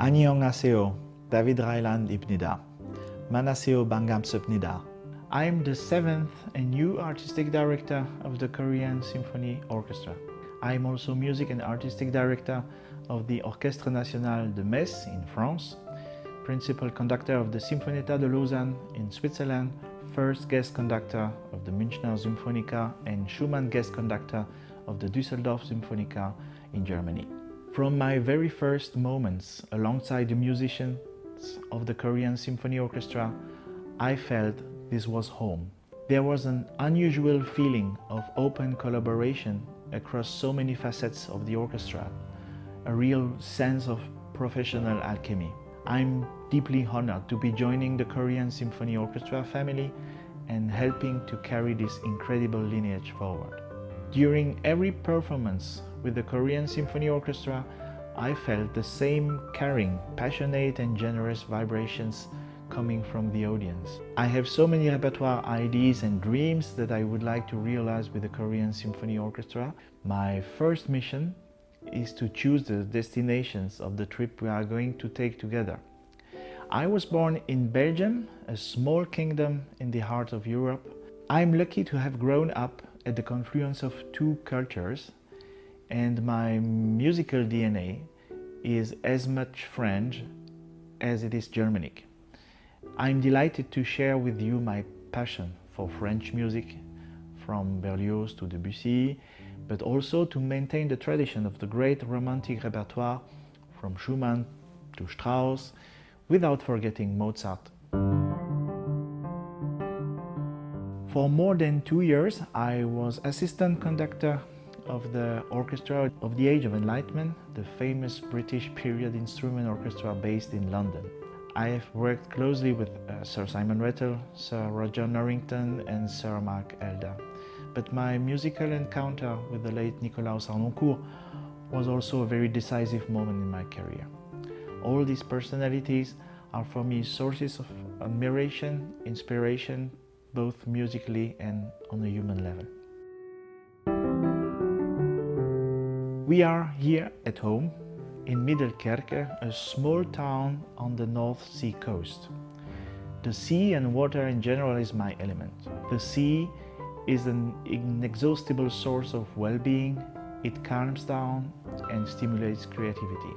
Annyeonghaseyo, David Reiland Ibnida. Manaseo Bangam Supnida. I'm the seventh and new artistic director of the Korean Symphony Orchestra. I'm also music and artistic director of the Orchestre National de Metz in France, principal conductor of the Sinfonietta de Lausanne in Switzerland, first guest conductor of the Münchner Symphoniker and Schumann guest conductor of the Düsseldorf Symphoniker in Germany. From my very first moments alongside the musicians of the Korean Symphony Orchestra, I felt this was home. There was an unusual feeling of open collaboration across so many facets of the orchestra, a real sense of professional alchemy. I'm deeply honored to be joining the Korean Symphony Orchestra family and helping to carry this incredible lineage forward. During every performance with the Korean Symphony Orchestra, I felt the same caring, passionate, and generous vibrations coming from the audience. I have so many repertoire ideas and dreams that I would like to realize with the Korean Symphony Orchestra. My first mission is to choose the destinations of the trip we are going to take together. I was born in Belgium, a small kingdom in the heart of Europe. I'm lucky to have grown up at the confluence of two cultures, and my musical DNA is as much French as it is Germanic. I'm delighted to share with you my passion for French music, from Berlioz to Debussy, but also to maintain the tradition of the great romantic repertoire from Schumann to Strauss, without forgetting Mozart. For more than two years, I was assistant conductor of the Orchestra of the Age of Enlightenment, the famous British period instrument orchestra based in London. I have worked closely with uh, Sir Simon Rattle, Sir Roger Norrington, and Sir Mark Elder. But my musical encounter with the late Nicolaus Harnoncourt was also a very decisive moment in my career. All these personalities are for me sources of admiration, inspiration, both musically and on a human level. We are here at home in Middelkerke, a small town on the North Sea coast. The sea and water in general is my element. The sea is an inexhaustible source of well-being. It calms down and stimulates creativity.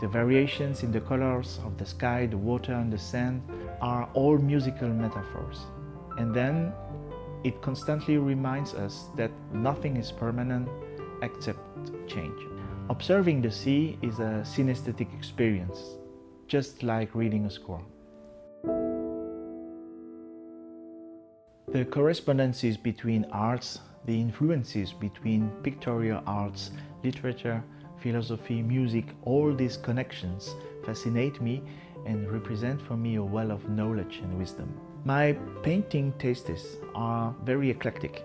The variations in the colors of the sky, the water and the sand are all musical metaphors. And then it constantly reminds us that nothing is permanent except change. Observing the sea is a synesthetic experience, just like reading a score. The correspondences between arts, the influences between pictorial arts, literature, philosophy, music, all these connections fascinate me and represent for me a well of knowledge and wisdom. My painting tastes are very eclectic.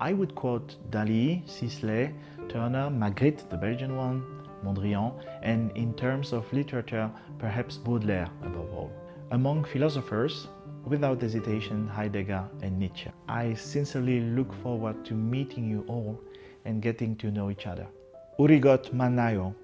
I would quote Dali, Sisley, Turner, Magritte, the Belgian one, Mondrian, and in terms of literature, perhaps Baudelaire above all. Among philosophers, without hesitation, Heidegger and Nietzsche. I sincerely look forward to meeting you all and getting to know each other. Urigot Manayo